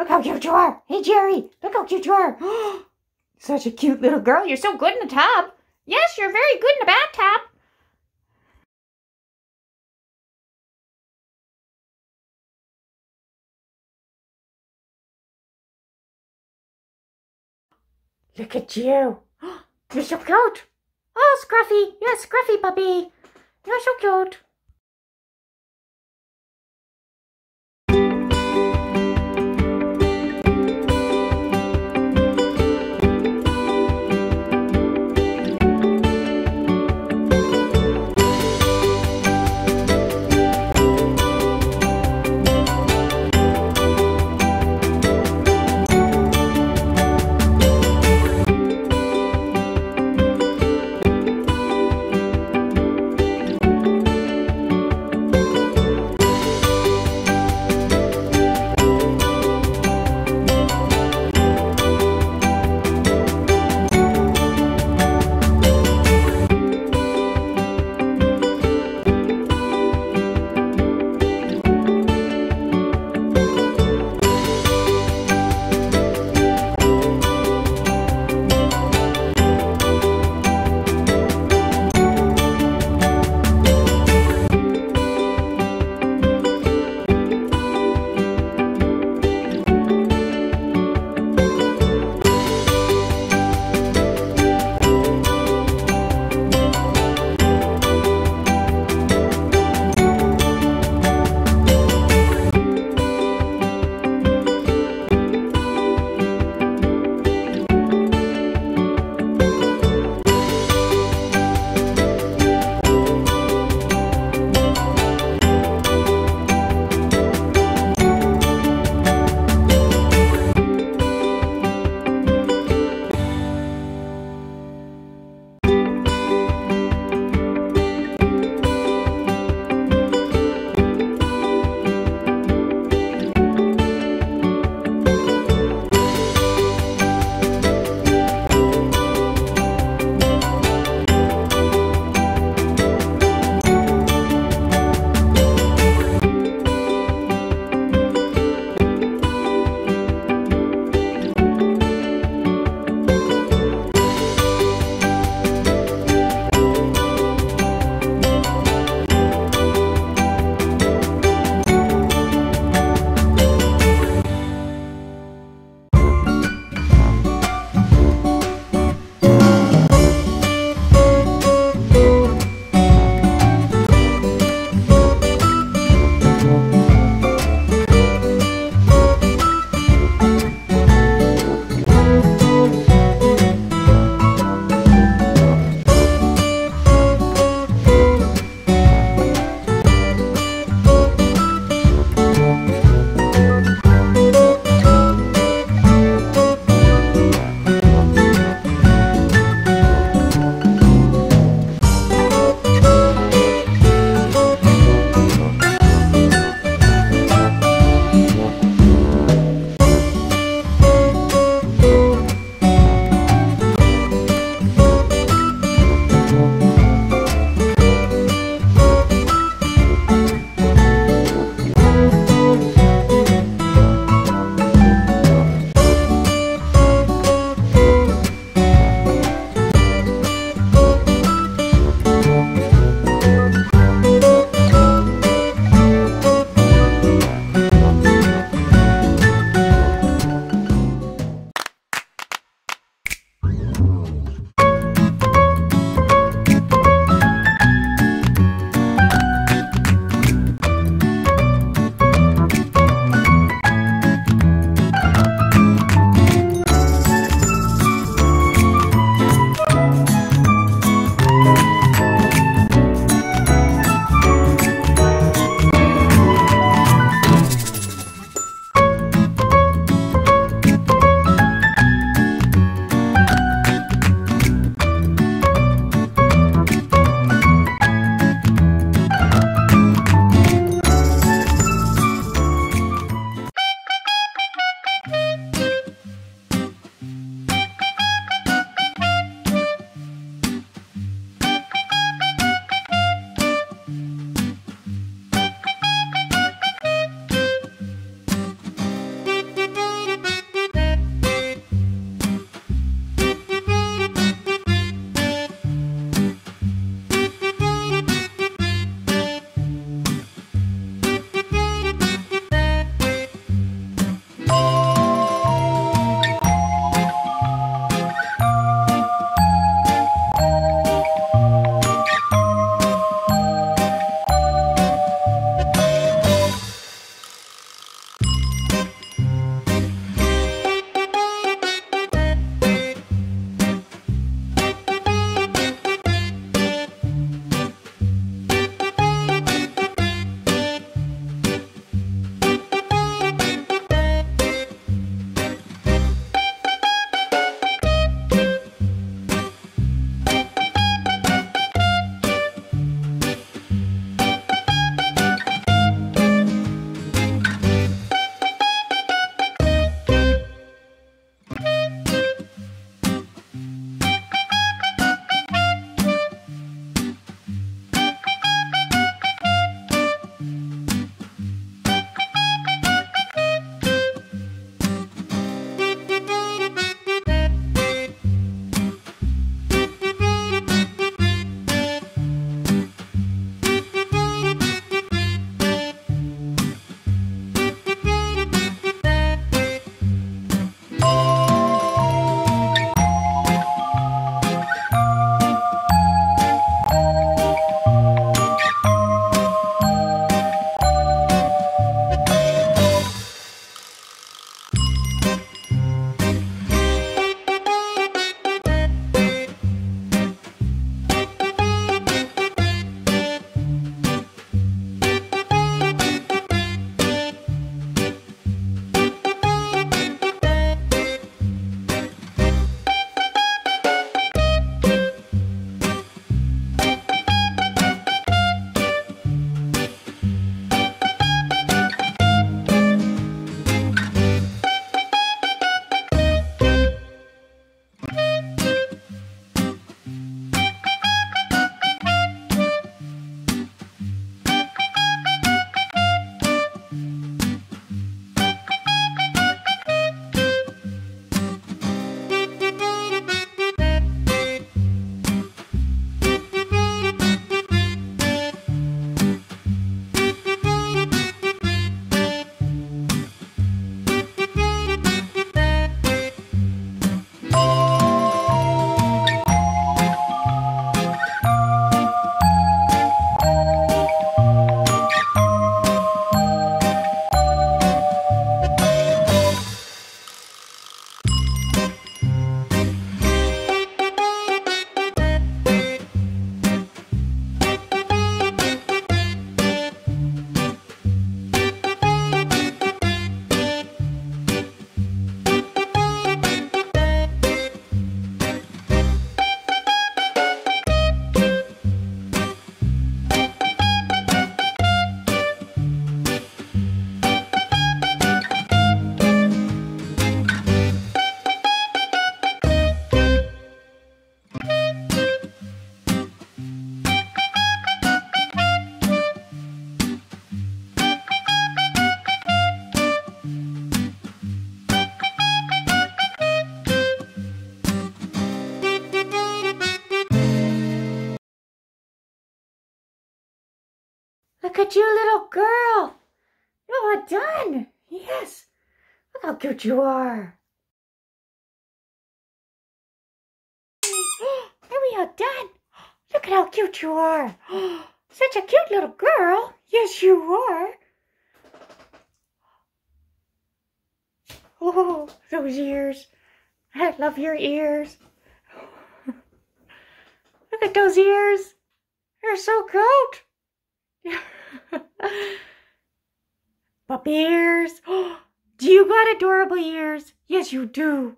Look how cute you are. Hey, Jerry, look how cute you are. Such a cute little girl. You're so good in the tub. Yes, you're very good in the bathtub. Look at you. You're so cute. Oh, Scruffy. A Scruffy puppy. You're so cute. You, little girl. You are done. Yes. Look how cute you are. And we are done. Look at how cute you are. Such a cute little girl. Yes, you are. Oh, those ears. I love your ears. Look at those ears. They're so cute. Puppy ears. Do you got adorable ears? Yes, you do.